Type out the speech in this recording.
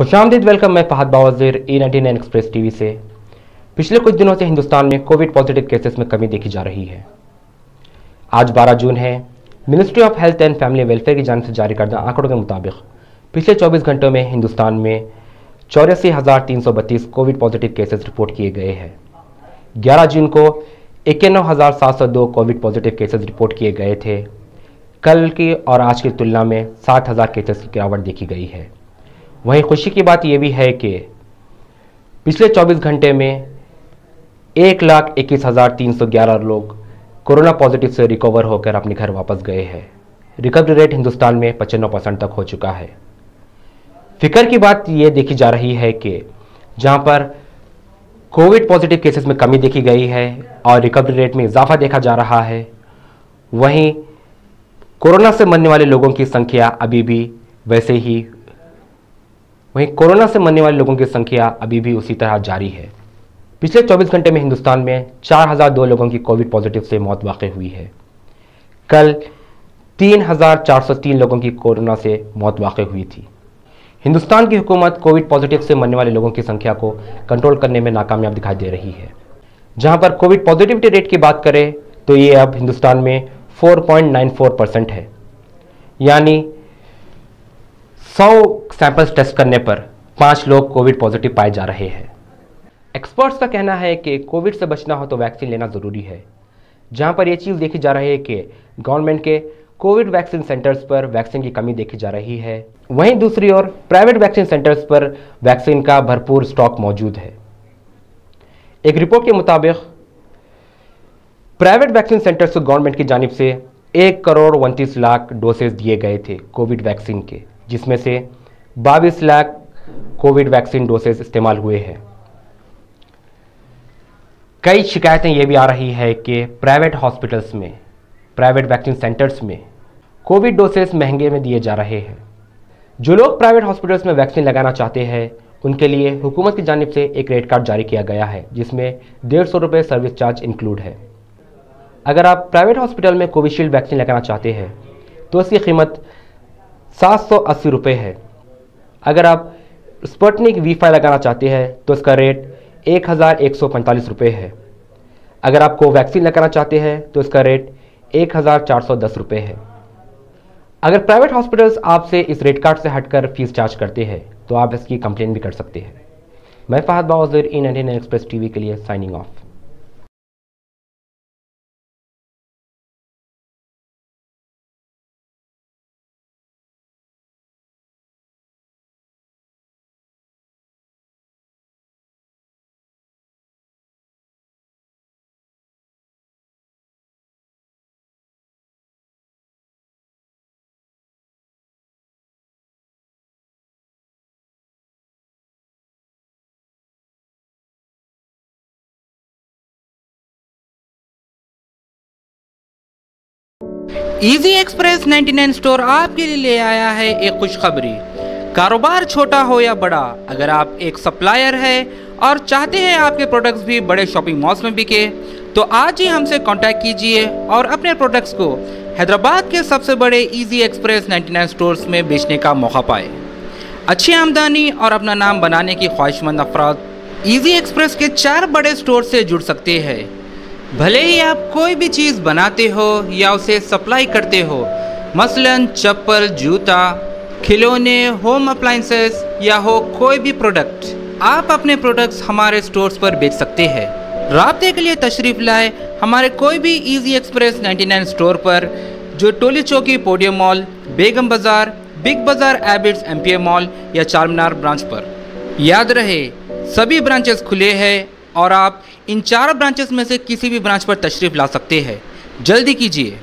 खुशामदीद welcome मैं Fahad Bawazir E ninety nine express TV से। पिछले कुछ दिनों से हिंदुस्तान में कोविड पॉजिटिव केसेस में कमी देखी जा रही है। आज 12 जून है। Ministry of health and family welfare की जानब से जारी करदा आंकड़ों के मुताबिक, पिछले 24 घंटों में हिंदुस्तान में चौरासी कोविड पॉजिटिव केसेस रिपोर्ट किए गए हैं। 11 जून को इक्यानवे कोविड पॉजिटिव केसेस रिपोर्ट किए गए थे। कल की और आज की तुलना में सात हज़ार केसेस की गिरावट देखी गई है। वहीं खुशी की बात यह भी है कि पिछले 24 घंटे में एक लाख इक्कीस हज़ार तीन सौ ग्यारह लोग कोरोना पॉजिटिव से रिकवर होकर अपने घर वापस गए हैं। रिकवरी रेट हिंदुस्तान में पचानवे परसेंट तक हो चुका है। फ़िक्र की बात यह देखी जा रही है कि जहाँ पर कोविड पॉजिटिव केसेस में कमी देखी गई है और रिकवरी रेट में इजाफा देखा जा रहा है, वहीं कोरोना से मरने वाले लोगों की संख्या अभी भी वैसे ही वहीं कोरोना से मरने वाले लोगों की संख्या अभी भी उसी तरह जारी है। पिछले 24 घंटे में हिंदुस्तान में 4002 लोगों की कोविड पॉजिटिव से मौत वाक़ हुई है। कल 3403 लोगों की कोरोना से मौत वाक़ हुई थी। हिंदुस्तान की हुकूमत कोविड पॉजिटिव से मरने वाले लोगों की संख्या को कंट्रोल करने में नाकामयाब दिखाई दे रही है। जहाँ पर कोविड पॉजिटिविटी रेट की बात करें तो ये अब हिंदुस्तान में 4.94 परसेंट है। यानी 100 सैंपल्स टेस्ट करने पर पाँच लोग कोविड पॉजिटिव पाए जा रहे हैं। एक्सपर्ट्स का कहना है कि कोविड से बचना हो तो वैक्सीन लेना ज़रूरी है। जहाँ पर यह चीज़ देखी जा रही है कि गवर्नमेंट के कोविड वैक्सीन सेंटर्स पर वैक्सीन की कमी देखी जा रही है। वहीं दूसरी ओर प्राइवेट वैक्सीन सेंटर्स पर वैक्सीन का भरपूर स्टॉक मौजूद है। एक रिपोर्ट के मुताबिक प्राइवेट वैक्सीन सेंटर्स को गवर्नमेंट की जानब से एक करोड़ उनतीस लाख डोसेज दिए गए थे कोविड वैक्सीन के। जिसमें से 22 लाख कोविड वैक्सीन डोसेज इस्तेमाल हुए हैं। कई शिकायतें ये भी आ रही है कि प्राइवेट हॉस्पिटल्स में, प्राइवेट वैक्सीन सेंटर्स में कोविड डोसेज महँगे में दिए जा रहे हैं। जो लोग प्राइवेट हॉस्पिटल्स में वैक्सीन लगाना चाहते हैं, उनके लिए हुकूमत की जानब से एक रेट कार्ड जारी किया गया है, जिसमें डेढ़ सौ सर्विस चार्ज इंक्लूड है। अगर आप प्राइवेट हॉस्पिटल में कोविशील्ड वैक्सीन लगाना चाहते हैं तो इसकी कीमत सात सौ अस्सी रुपये है। अगर आप स्पटनिक वी फाई लगाना चाहते हैं तो इसका रेट एक हज़ार एक सौ पैंतालीस रुपये है। अगर आप कोवैक्सीन लगाना चाहते हैं तो इसका रेट एक हज़ार चार सौ दस रुपये है। अगर प्राइवेट हॉस्पिटल्स आपसे इस रेट कार्ड से हटकर फ़ीस चार्ज करते हैं तो आप इसकी कंप्लेन भी कर सकते हैं। मैं फहद बावजर इन इंडियन एक्सप्रेस टीवी के लिए signing off easy express 99 store आपके लिए ले आया है एक खुशखबरी। कारोबार छोटा हो या बड़ा, अगर आप एक सप्लायर है और चाहते हैं आपके प्रोडक्ट्स भी बड़े शॉपिंग मॉल्स में बिके तो आज ही हमसे कांटेक्ट कीजिए और अपने प्रोडक्ट्स को हैदराबाद के सबसे बड़े इजी एक्सप्रेस 99 स्टोर्स में बेचने का मौका पाए। अच्छी आमदनी और अपना नाम बनाने की ख्वाहिशमंद अफराद ईजी एक्सप्रेस के चार बड़े स्टोर से जुड़ सकते हैं। भले ही आप कोई भी चीज़ बनाते हो या उसे सप्लाई करते हो, मसलन चप्पल, जूता, खिलौने होम अप्लाइंसेस या हो कोई भी प्रोडक्ट आप अपने प्रोडक्ट्स हमारे स्टोर्स पर बेच सकते हैं। रबते के लिए तशरीफ़ लाए हमारे कोई भी इजी एक्सप्रेस 99 स्टोर पर, जो टोली चौकी पोडियम मॉल बेगम बाज़ार, बिग बाज़ार एबिट्स एम मॉल या चारमीनार ब्रांच पर। याद रहे, सभी ब्रांचेस खुले हैं और आप इन चार ब्रांचेस में से किसी भी ब्रांच पर तशरीफ़ ला सकते हैं। जल्दी कीजिए।